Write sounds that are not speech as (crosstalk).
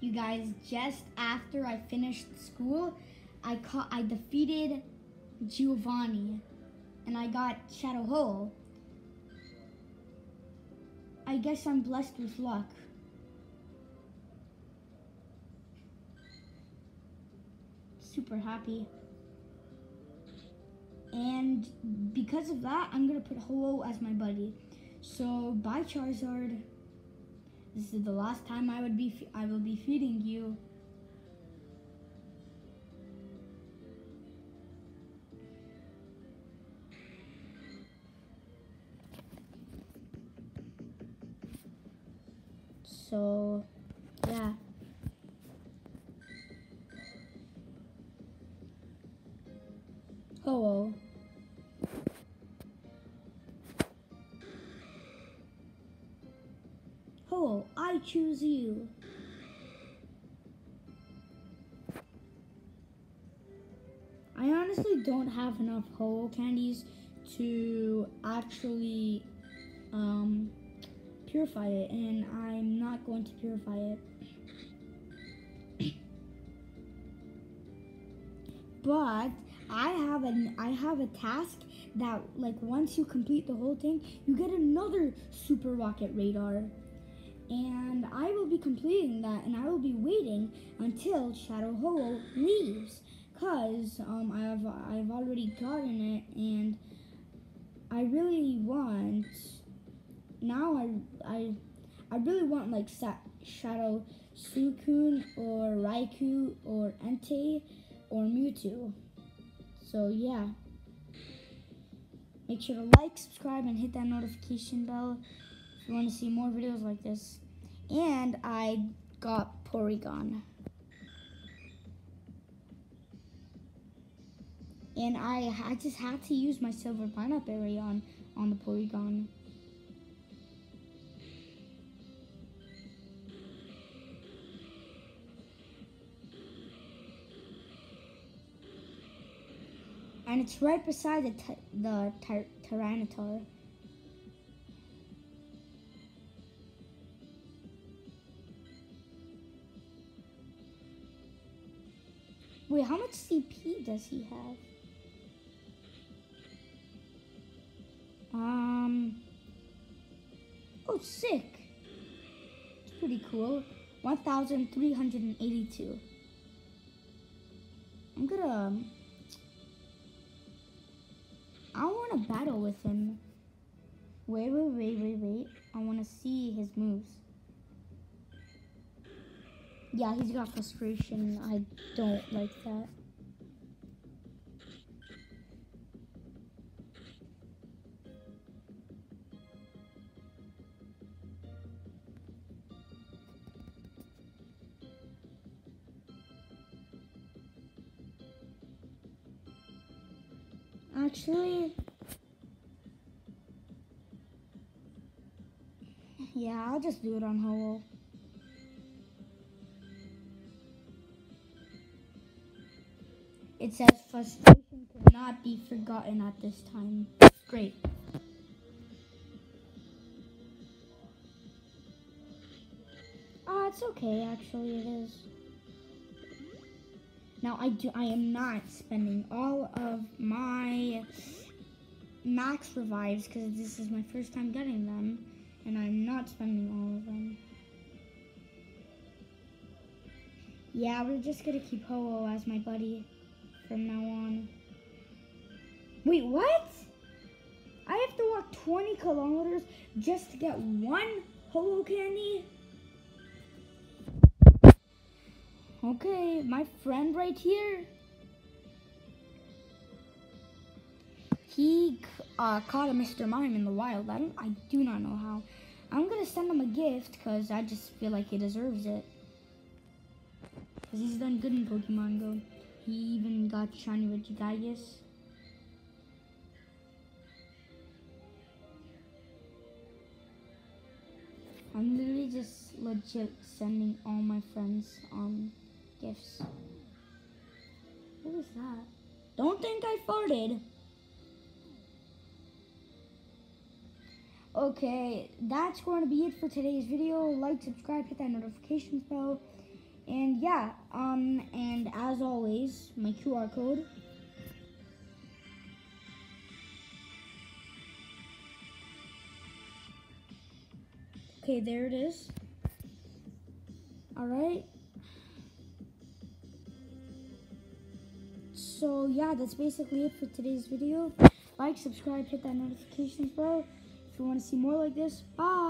you guys, just after I finished school, I caught I defeated Giovanni and I got Shadow Ho-Oh. I guess I'm blessed with luck. Super happy. And because of that, I'm gonna put Ho-Oh as my buddy. So bye Charizard. This is the last time I would be I will be feeding you. So, yeah. Oh, Hello. Hello, I choose you. I honestly don't have enough Ho-Oh candies to actually um, purify it, and I'm not going to purify it. (coughs) but I have an I have a task that like once you complete the whole thing, you get another super rocket radar. And I will be completing that and I will be waiting until Shadow Ho-Oh leaves. Cause um I've I've already gotten it and I really want now I I I really want like Shadow Suicune or Raikou or Entei or Mewtwo. So yeah. Make sure to like, subscribe, and hit that notification bell you want to see more videos like this. And I got Porygon. And I I just had to use my silver pineapple berry on, on the Porygon. and it's right beside the the ty Wait, how much CP does he have? Um. Oh, sick. It's pretty cool. 1,382. I'm gonna I want to battle with him. Wait, wait, wait, wait, wait. I want to see his moves. Yeah, he's got frustration. I don't like that. Actually, yeah, I'll just do it on Ho-Oh. It says frustration cannot be forgotten at this time. Great. Ah, uh, it's okay, actually it is. Now I do I am not spending all of my max revives because this is my first time getting them and I'm not spending all of them. Yeah, we're just gonna keep Ho-Oh as my buddy from now on. Wait, what? I have to walk 20 kilometers just to get one Ho-Oh candy? Okay, my friend right here. He uh, caught a Mr. Mime in the wild. I don't. I do not know how. I'm gonna send him a gift because I just feel like he deserves it. Cause he's done good in Pokemon Go. He even got shiny Regigigas. I'm literally just legit sending all my friends um gifts. What was that? Don't think I farted. Okay, that's going to be it for today's video. Like, subscribe, hit that notifications bell. And yeah, um, and as always, my QR code. Okay, there it is. All right. So yeah, that's basically it for today's video. Like, subscribe, hit that notifications bell if you want to see more like this. Bye.